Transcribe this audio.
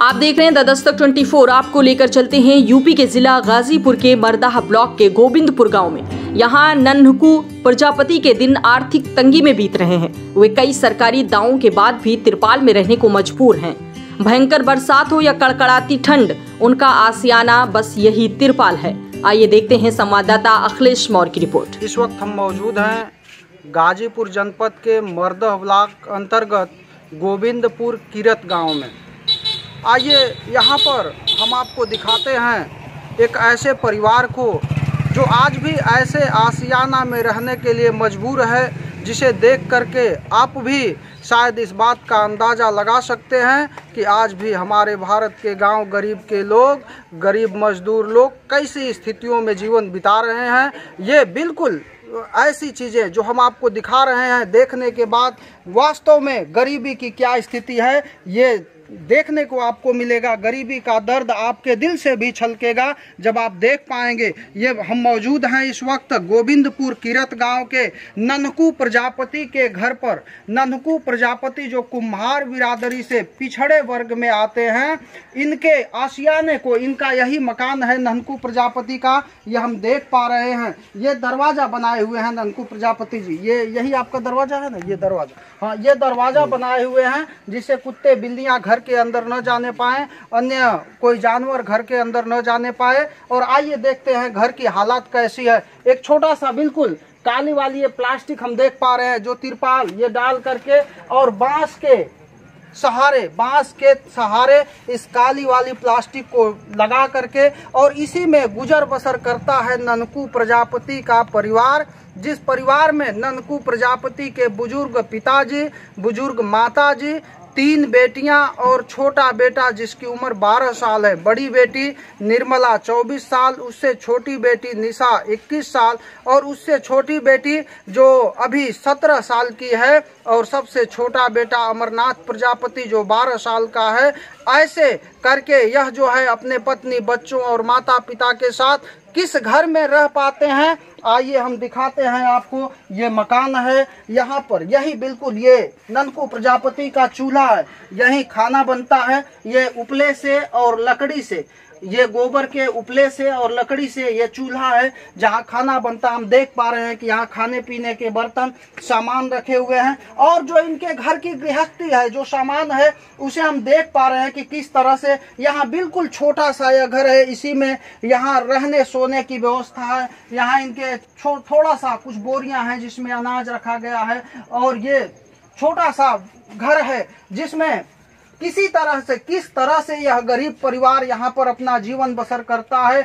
आप देख रहे हैं द दस्तक 24 आपको लेकर चलते हैं यूपी के जिला गाजीपुर के मरदाह ब्लॉक के गोविंदपुर गाँव में। यहाँ नन्हकू प्रजापति के दिन आर्थिक तंगी में बीत रहे हैं। वे कई सरकारी दावों के बाद भी तिरपाल में रहने को मजबूर हैं। भयंकर बरसात हो या कड़कड़ाती ठंड, उनका आसियाना बस यही तिरपाल है। आइए देखते हैं संवाददाता अखिलेश मौर्य की रिपोर्ट। इस वक्त हम मौजूद हैं गाजीपुर जनपद के मर्दह ब्लॉक अंतर्गत गोविंदपुर किरत गाँव में। आइए यहाँ पर हम आपको दिखाते हैं एक ऐसे परिवार को जो आज भी ऐसे आसियाना में रहने के लिए मजबूर है, जिसे देख करके आप भी शायद इस बात का अंदाज़ा लगा सकते हैं कि आज भी हमारे भारत के गाँव गरीब के लोग, गरीब मजदूर लोग कैसी स्थितियों में जीवन बिता रहे हैं। ये बिल्कुल ऐसी चीज़ें जो हम आपको दिखा रहे हैं देखने के बाद वास्तव में गरीबी की क्या स्थिति है, ये देखने को आपको मिलेगा। गरीबी का दर्द आपके दिल से भी छलकेगा। जब आप देख पाएँगे ये हम मौजूद हैं इस वक्त गोविंदपुर किरत गाँव के ननकू प्रजापति के घर पर। ननकू प्रजापति जो कुम्हार बिरादरी से पिछड़े वर्ग में आते हैं इनके आशियाने को इनका यही मकान है ननकू प्रजापति का ये हम देख पा रहे हैं। ये दरवाज़ा बनाए हुए हैं ननकू प्रजापति जी। ये यही आपका दरवाज़ा है ना? ये दरवाज़ा। हाँ ये दरवाज़ा बनाए हुए हैं जिससे कुत्ते बिल्लियाँ घर के अंदर न जाने पाए, अन्य कोई जानवर घर के अंदर न जाने पाए। और आइए देखते हैं घर की हालात कैसी है। एक छोटा सा बिल्कुल काली वाली ये प्लास्टिक हम देख पा रहे हैं, जो तिरपाल ये डाल करके और बाँस के सहारे, बाँस के सहारे इस काली वाली प्लास्टिक को लगा करके और इसी में गुजर बसर करता है ननकू प्रजापति का परिवार, जिस परिवार में ननकू प्रजापति के बुज़ुर्ग पिताजी, बुज़ुर्ग माताजी तीन बेटियाँ और छोटा बेटा जिसकी उम्र 12 साल है। बड़ी बेटी निर्मला 24 साल, उससे छोटी बेटी निशा 21 साल और उससे छोटी बेटी जो अभी 17 साल की है और सबसे छोटा बेटा अमरनाथ प्रजापति जो 12 साल का है। ऐसे करके यह जो है अपने पत्नी, बच्चों और माता पिता के साथ किस घर में रह पाते हैं, आइए हम दिखाते हैं आपको। ये मकान है, यहाँ पर यही बिल्कुल ये ननकू प्रजापति का चूल्हा है, यही खाना बनता है, ये उपले से और लकड़ी से। ये गोबर के उपले से और लकड़ी से ये चूल्हा है, जहाँ खाना बनता हम देख पा रहे हैं कि यहाँ खाने पीने के बर्तन सामान रखे हुए हैं। और जो इनके घर की गृहस्थी है, जो सामान है, उसे हम देख पा रहे हैं कि किस तरह से यहाँ बिल्कुल छोटा सा यह घर है। इसी में यहाँ रहने सोने की व्यवस्था है। यहाँ इनके थोड़ा सा कुछ बोरियाँ हैं जिसमें अनाज रखा गया है। और ये छोटा सा घर है, जिसमें किसी तरह से, किस तरह से यह गरीब परिवार यहाँ पर अपना जीवन बसर करता है